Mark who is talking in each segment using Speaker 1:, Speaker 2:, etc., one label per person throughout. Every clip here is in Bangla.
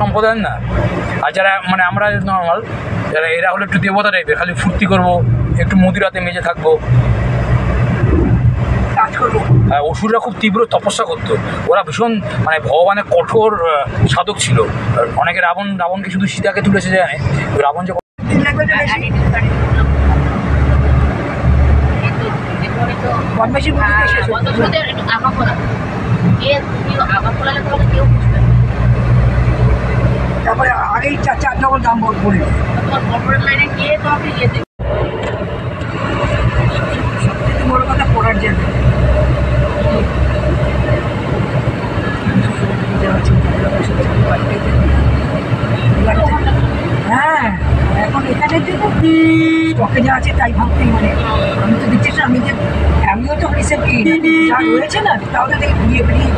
Speaker 1: সম্প্রদায়ের না। আর যারা মানে আমরা নর্মাল যারা এরা হলো একটু দেবতা টাইপের খালি ফুর্তি করব একটু মদিরাতে মেজে থাকব। আর অসুররা খুব তীব্র তপস্যা করতো। ওরা ভীষণ মানে ভগবানের কঠোর সাধক ছিল। অনেকে রাবণ রাবণকে শুধু সীতাকে তুলেছে জানে? রাবণ যে
Speaker 2: তো বেশি। কথা পড়ার জন্য। হ্যাঁ এখন এখানে যে আছে তাই ভাবতেই মানে। আমি তো দেখছি আমি যে আমিও তো রিসেন্টলি যা রয়েছে না তাহলে দেখে ঘুরিয়ে বেরিয়ে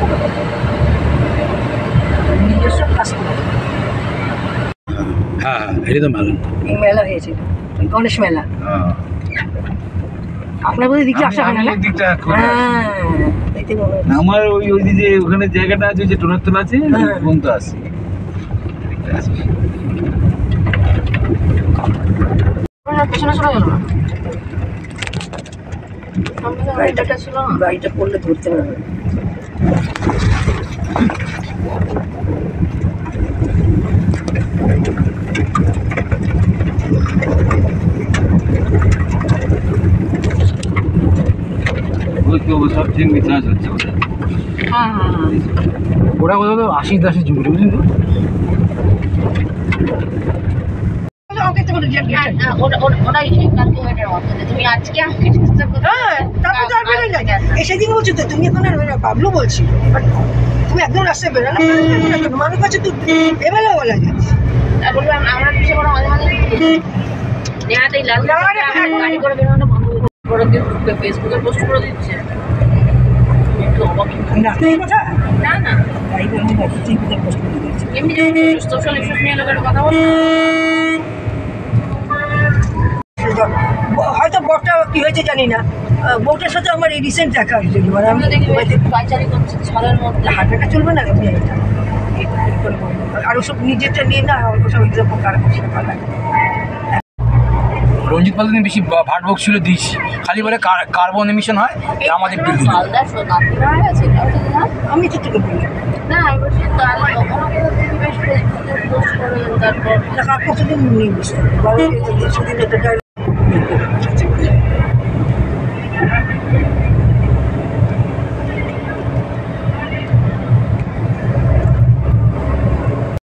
Speaker 1: হ্যাঁ হ্যাঁ এটা তো মেলা।
Speaker 2: এই মেলা হয়েছে। গণেশ মেলা। আপনার বোধহয় দিকে আসা হয় না?
Speaker 3: দিকটা
Speaker 2: হ্যাঁ।
Speaker 3: আমার ওই ওই যে ওখানে জায়গাটা আছে ওই যে টোনার আছে
Speaker 2: হ্যাঁ।
Speaker 3: পর্যন্ত আছে।
Speaker 2: গাড়িটা গাড়িটা করলে ধরতে পারবে
Speaker 3: ওই তো সব ঠিক চার্জ হচ্ছে ওটা
Speaker 1: ওরা কোথাও তো আশি দাসের যুগ বুঝলি তো?
Speaker 4: তুমি আজকে আমাকে disturb করছ?
Speaker 2: হ্যাঁ তারপর তো আর বেরোয় না। এই সেদিন বলছো তুমি এখন আর বেরো বাবলু বলছি। তুমি একদম রাস্তায় বেরো না। মানুষ কাছে তো এবেলা বলা
Speaker 4: আম- আমরা মাঝে মাঝে নেহাতেই লাল
Speaker 2: না, না,
Speaker 4: গাড়ি করে বেরোনো বন্ধ করে দিয়ে ফেসবুকে পোস্ট করে দিচ্ছে। একটু অবাক
Speaker 2: না তো এই কথা?
Speaker 4: না না।
Speaker 2: তাই বলছি না ঠিক কথা প্রশ্ন দিয়েছি।
Speaker 4: এমনি সোশ্যাল ইস্যুস নিয়ে লোকের কথা বল।
Speaker 2: হয়তো বরটা কি হয়েছে জানি না। বউটার সাথে আমার এই রিসেন্ট দেখা হয়েছিল। মানে আমি
Speaker 4: দেখি
Speaker 2: হয়তো
Speaker 4: পাইচারি করছে ছাদের মধ্যে।
Speaker 2: হাঁটাটা চলবে না এটা আর ওসব নিজেরটা নিয়ে না আমার সব এক্সাম্পল কারা করছে ভালো লাগে।
Speaker 1: রঞ্জিত পাল দিন বেশি ভা- ভাট বক ছিল দিস খালি বলে কার্বন এমিশন হয় এটা আমাদের বিল দিল
Speaker 4: মালদা নাতি হয়ে গেছে এটাও তো না
Speaker 2: আমি তো তোকে বলি।
Speaker 4: না তারপর